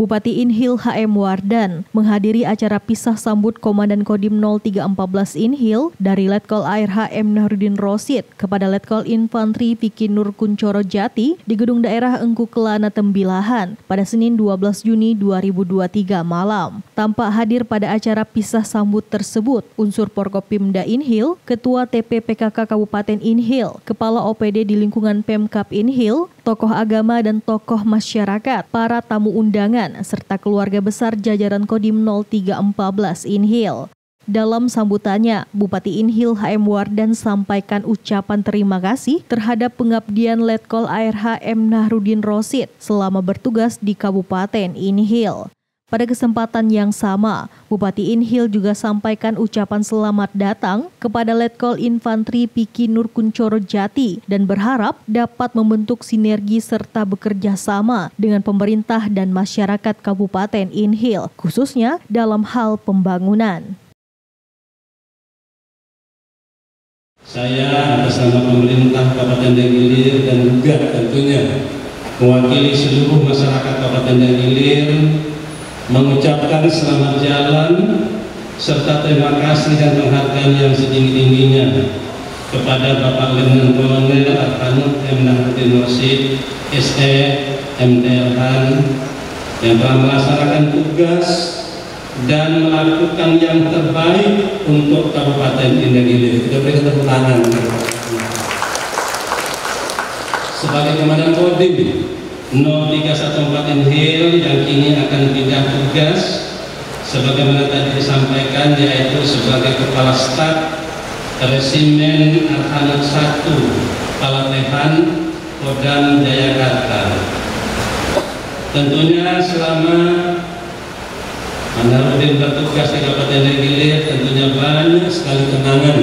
Bupati Inhil HM Wardan menghadiri acara pisah sambut Komandan Kodim 0314 Inhil dari Letkol Air HM Nahrudin Rosid kepada Letkol Infantri Piki Nur Kuncoro Jati di Gedung Daerah Engku Kelana Tembilahan pada Senin 12 Juni 2023 malam. Tampak hadir pada acara pisah sambut tersebut unsur Porkopimda Inhil, Ketua TPPKK Kabupaten Inhil, Kepala OPD di lingkungan Pemkap Inhil, tokoh agama dan tokoh masyarakat, para tamu undangan, serta keluarga besar jajaran Kodim 0314 Inhil. Dalam sambutannya, Bupati Inhil HM Wardan sampaikan ucapan terima kasih terhadap pengabdian Letkol Air HM Nahrudin Rosid selama bertugas di Kabupaten Inhil. Pada kesempatan yang sama, Bupati Inhil juga sampaikan ucapan selamat datang kepada Letkol Infantri Piki Nur Kuncoro Jati dan berharap dapat membentuk sinergi serta bekerja sama dengan pemerintah dan masyarakat Kabupaten Inhil, khususnya dalam hal pembangunan. Saya atas nama pemerintah Kabupaten Dagilir dan juga tentunya mewakili seluruh masyarakat Kabupaten Dagilir mengucapkan selamat jalan serta terima kasih dan penghargaan yang setinggi-tingginya kepada Bapak Letnan Kolonel Arhanut M. Nahruddin Rosid, SE, MDLhan, yang telah melaksanakan tugas dan melakukan yang terbaik untuk Kabupaten Indah Gilir. Kita berikan tepuk tangan. Sebagai Komandan Kodim, 0314 Inhil yang kini akan pindah tugas. Sebagaimana tadi disampaikan yaitu sebagai kepala staf resimen Arhanut 1 Palatehan Kodam Jayakarta. Tentunya selama Anaruddin bertugas di Kabupaten Gilir tentunya banyak sekali kenangan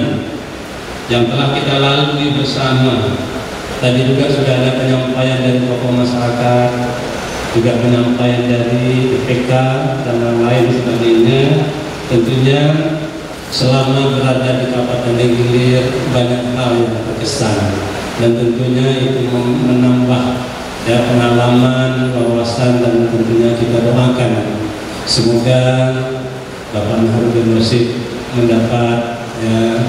yang telah kita lalui bersama Tadi juga sudah ada penyampaian dari tokoh masyarakat, juga penyampaian dari PK dan lain-lain sebagainya. Tentunya selama berada di Kabupaten Gilir banyak hal yang berkesan dan tentunya itu menambah ya pengalaman, wawasan dan tentunya kita doakan semoga Bapak Nahrudin Rosid mendapat ya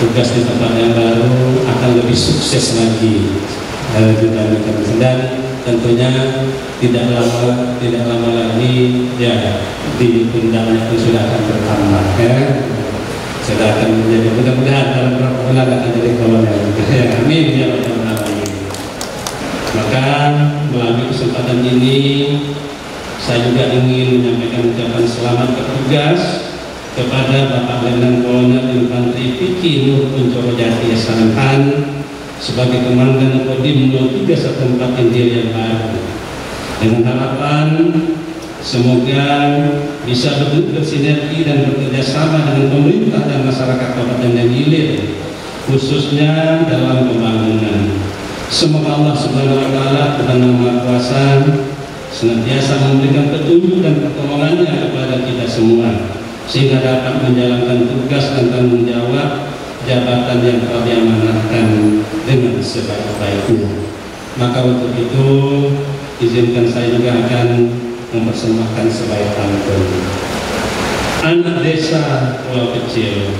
tugas di tempat yang baru akan lebih sukses lagi dibandingkan dan tentunya tidak lama tidak lama lagi ya di pindahnya itu sudah akan bertambah ya. Sudah akan menjadi mudah-mudahan dalam beberapa bulan akan jadi kolonel ya. Amin ya alamin. Maka melalui kesempatan ini saya juga ingin menyampaikan ucapan selamat bertugas kepada Bapak Letnan Kolonel Infanteri Piki Nur Kuncoro Jati Santan sebagai Komandan Kodim 0314 Indir yang baru. Dengan harapan semoga bisa bersinergi dan bekerja sama dengan pemerintah dan masyarakat Kabupaten Hilir khususnya dalam pembangunan. Semoga Allah Subhanahu wa taala Tuhan yang Maha Kuasa senantiasa memberikan petunjuk dan pertolongannya kepada kita semua sehingga dapat menjalankan tugas dan tanggung jawab jabatan yang telah diamanahkan dengan sebaik-baiknya. Maka untuk itu izinkan saya juga akan mempersembahkan sebaik pantun. Anak desa pulau kecil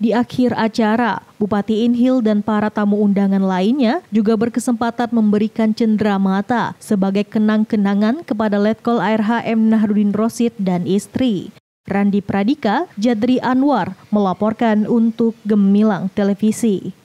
di akhir acara, Bupati Inhil dan para tamu undangan lainnya juga berkesempatan memberikan cendera mata sebagai kenang-kenangan kepada Letkol Air HM Nahrudin Rosid dan istri. Randi Pradika, Jadri Anwar melaporkan untuk Gemilang Televisi.